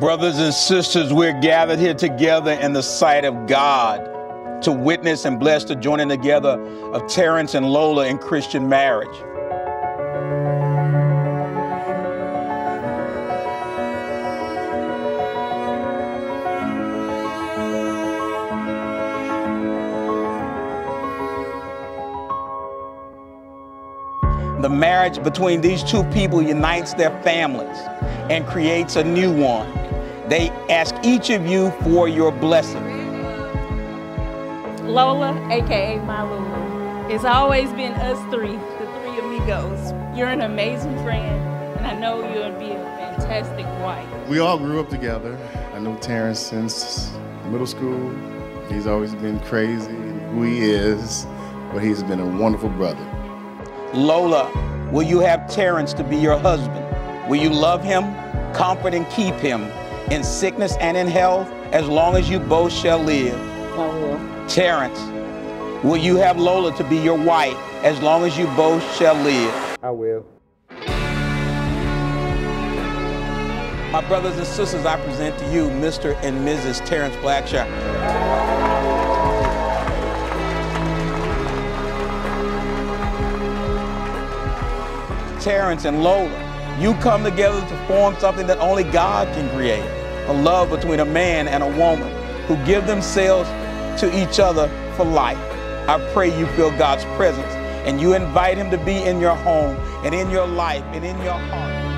Brothers and sisters, we're gathered here together in the sight of God to witness and bless the joining together of Terrance and Lola in Christian marriage. The marriage between these two people unites their families and creates a new one. They ask each of you for your blessing. Lola, aka My Lulu. It's always been us three, the three amigos. You're an amazing friend, and I know you'll be a fantastic wife. We all grew up together. I know Terrance since middle school. He's always been crazy in who he is, but he's been a wonderful brother. Lola, will you have Terrance to be your husband? Will you love him, comfort and keep him in sickness and in health as long as you both shall live? I will. Terrance, will you have Lola to be your wife as long as you both shall live? I will. My brothers and sisters, I present to you Mr. and Mrs. Terrance Blackshaw. Terrance and Lola, you come together to form something that only God can create. A love between a man and a woman who give themselves to each other for life. I pray you feel God's presence and you invite him to be in your home and in your life and in your heart.